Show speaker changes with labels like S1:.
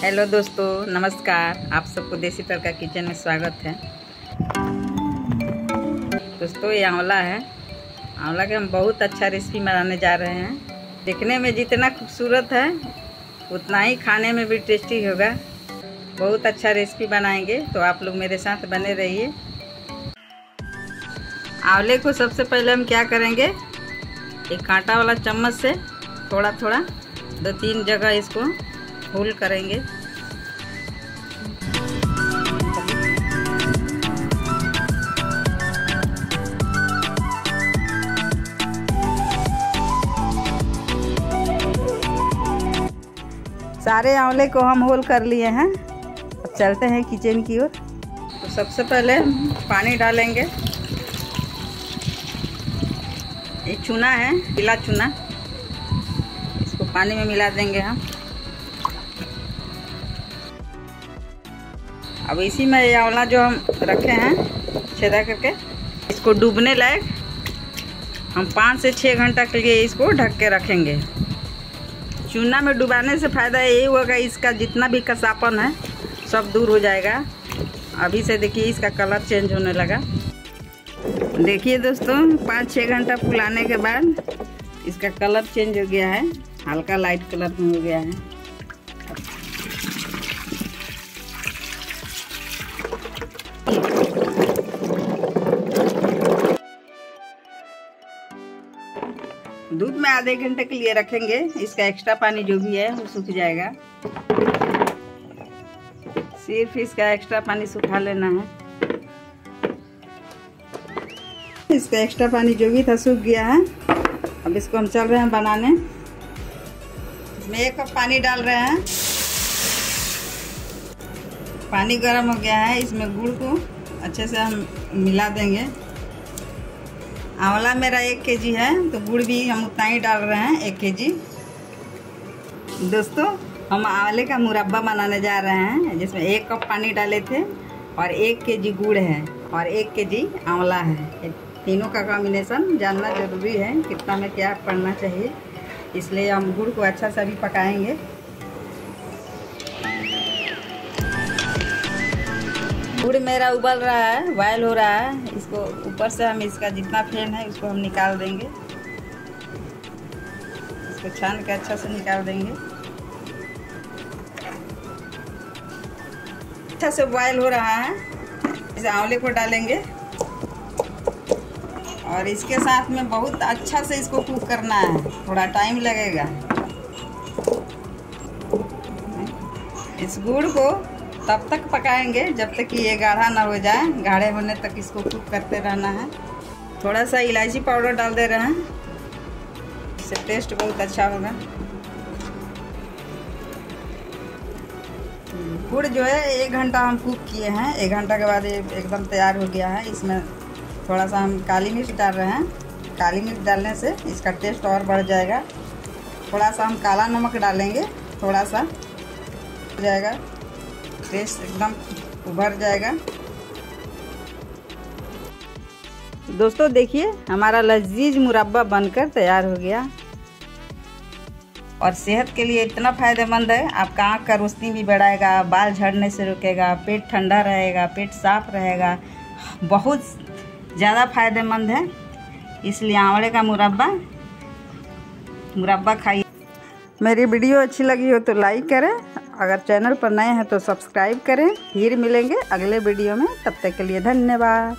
S1: Hello दोस्तों, नमस्कार। आप सबको देसी तड़का किचन में स्वागत है। दोस्तों, ये आंवला है। आंवला के हम बहुत अच्छा रेसिपी बनाने जा रहे हैं। देखने में जितना खूबसूरत है, उतना ही खाने में भी टेस्टी होगा। बहुत अच्छा रेसिपी बनाएँगे तो आप लोग मेरे साथ बने रहिए। आंवले को सबसे पहले हम क्या करेंगे? एक कांटा वाला चम्मच से थोड़ा थोड़ा दो तीन जगह इसको होल करेंगे। सारे आंवले को हम होल कर लिए हैं। अब चलते हैं किचन की ओर। तो सबसे पहले पानी डालेंगे। ये चूना है पीला चूना। इसको पानी में मिला देंगे हम। अब इसी में ये आंवला जो हम रखे हैं, छेदा करके, इसको डूबने लायक हम पाँच से छः घंटा के लिए इसको ढक के रखेंगे। चूना में डुबाने से फ़ायदा यही होगा इसका जितना भी कसापन है, सब दूर हो जाएगा। अभी से देखिए इसका कलर चेंज होने लगा। देखिए दोस्तों, पाँच छः घंटा फुलाने के बाद इसका कलर चेंज हो गया है, हल्का लाइट कलर में हो गया है। दूध में आधे घंटे के लिए रखेंगे। इसका एक्स्ट्रा पानी जो भी है, वो सूख जाएगा। सिर्फ़ इसका एक्स्ट्रा पानी सुखा लेना है। इसका एक्स्ट्रा पानी जो भी था, सूख गया है। अब इसको हम चल रहे हैं बनाने। इसमें एक कप पानी डाल रहे हैं। पानी गर्म हो गया है, इसमें गुड़ को अच्छे से हम मिला देंगे। आंवला मेरा एक के जी है तो गुड़ भी हम उतना ही डाल रहे हैं, एक के जी दोस्तों, हम आंवले का मुरब्बा बनाने जा रहे हैं, जिसमें एक कप पानी डाले थे और एक के जी गुड़ है और एक के जी आंवला है। तीनों का कॉम्बिनेशन जानना ज़रूरी है, कितना में क्या पड़ना चाहिए, इसलिए हम गुड़ को अच्छा से भी पकाएँगे। गुड़ मेरा उबल रहा है बॉयल हो रहा है। इसको ऊपर से हम इसका जितना फेन है, उसको हम निकाल देंगे। इसको छान के अच्छा से निकाल देंगे। अच्छा से बॉयल हो रहा है। इस आंवले को डालेंगे। और इसके साथ में बहुत अच्छा से इसको कुक करना है। थोड़ा टाइम लगेगा। इस गुड़ को तब तक पकाएँगे, जब तक कि ये गाढ़ा ना हो जाए। गाढ़े होने तक इसको कुक करते रहना है। थोड़ा सा इलायची पाउडर डाल दे रहे हैं। इससे टेस्ट बहुत अच्छा होगा। गुड़ जो है, एक घंटा हम कुक किए हैं। एक घंटा के बाद ये एकदम तैयार हो गया है। इसमें थोड़ा सा हम काली मिर्च डाल रहे हैं। काली मिर्च डालने से इसका टेस्ट और बढ़ जाएगा। थोड़ा सा हम काला नमक डालेंगे। थोड़ा सा जाएगा। टेस्ट एकदम उभर जाएगा। दोस्तों, देखिए, हमारा लजीज मुरब्बा बनकर तैयार हो गया। और सेहत के लिए इतना फ़ायदेमंद है, आपका आँख का रोशनी भी बढ़ाएगा, बाल झड़ने से रुकेगा, पेट ठंडा रहेगा, पेट साफ़ रहेगा। बहुत ज़्यादा फ़ायदेमंद है, इसलिए आंवले का मुरब्बा मुरब्बा खाइए। मेरी वीडियो अच्छी लगी हो तो लाइक करें अगर चैनल पर नए हैं तो सब्सक्राइब करें। फिर मिलेंगे अगले वीडियो में। तब तक के लिए धन्यवाद।